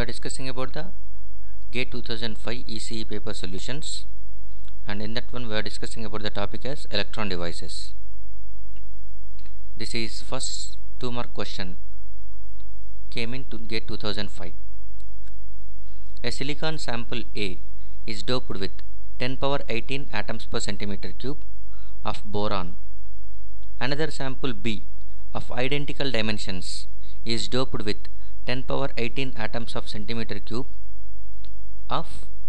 we are discussing about the GATE 2005 ECE paper solutions and in that one we are discussing about the topic as electron devices. This is first two mark question came in to GATE 2005. A silicon sample A is doped with 10 power 18 atoms per centimeter cube of boron. Another sample B of identical dimensions is doped with 10 power 18 atoms of centimeter cube of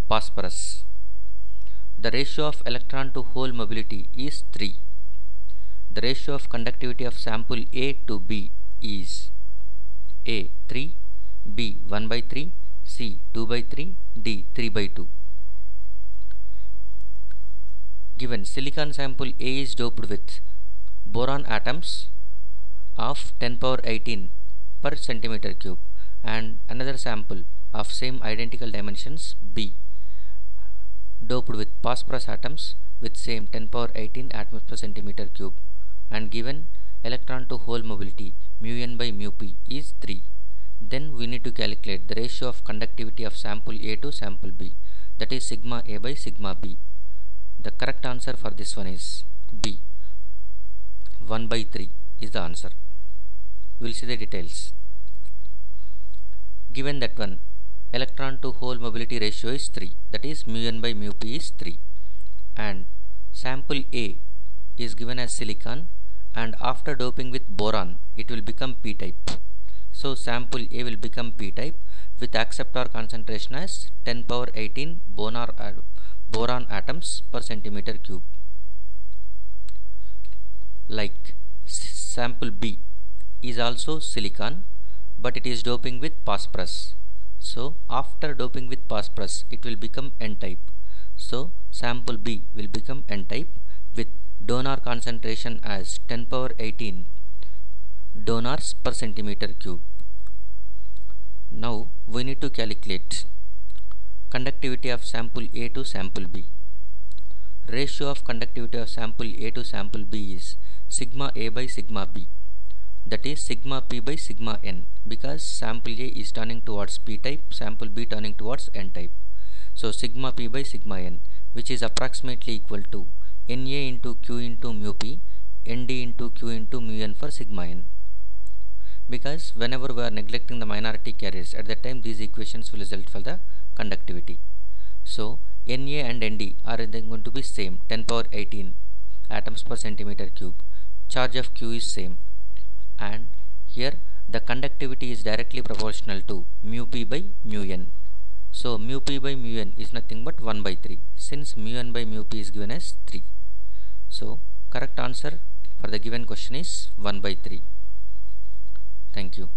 phosphorus. The ratio of electron to hole mobility is 3. The ratio of conductivity of sample A to B is A 3, B 1 by 3, C 2 by 3, D 3 by 2. Given silicon sample A is doped with boron atoms of 10 power 18 per centimeter cube and another sample of same identical dimensions B. Doped with phosphorus atoms with same 10 power 18 atoms per centimeter cube and given electron to hole mobility mu n by mu p is 3 then we need to calculate the ratio of conductivity of sample A to sample B that is sigma A by sigma B. The correct answer for this one is B. 1 by 3 is the answer. We will see the details given that one. Electron to hole mobility ratio is 3 that is mu n by mu p is 3 and sample A is given as silicon and after doping with boron it will become p type so sample A will become p type with acceptor concentration as 10 power 18 boron, uh, boron atoms per centimeter cube. Like sample B is also silicon but it is doping with phosphorus. So after doping with phosphorus it will become n type so sample b will become n type with donor concentration as 10 power 18 donors per centimeter cube. Now we need to calculate conductivity of sample a to sample b. Ratio of conductivity of sample a to sample b is sigma a by sigma b that is sigma p by sigma n because sample A is turning towards p type sample B turning towards n type. So sigma p by sigma n which is approximately equal to Na into Q into mu p Nd into Q into mu n for sigma n. Because whenever we are neglecting the minority carriers at that time these equations will result for the conductivity. So Na and Nd are going to be same 10 power 18 atoms per centimeter cube. Charge of Q is same and here the conductivity is directly proportional to mu p by mu n. So mu p by mu n is nothing but 1 by 3 since mu n by mu p is given as 3. So correct answer for the given question is 1 by 3. Thank you.